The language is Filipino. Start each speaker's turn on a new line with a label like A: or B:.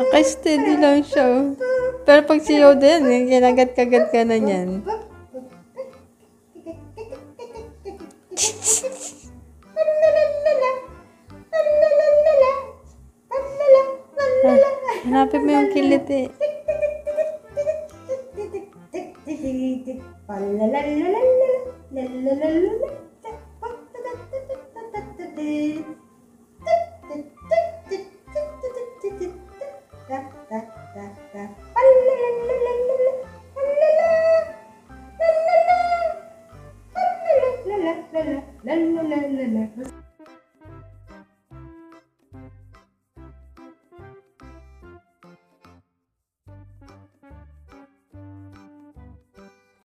A: Naka-steady lang siya. Oh.
B: Pero pag siyaw din, ginagat-kagat eh, ka na niyan.
A: यहाँ पे मैं खेल लेते la la la la la la.